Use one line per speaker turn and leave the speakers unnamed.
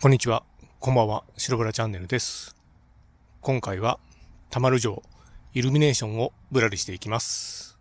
こんにちは。こんばんは。白ブラチャンネルです。今回は、たまる城、イルミネーションをぶらりしていきます。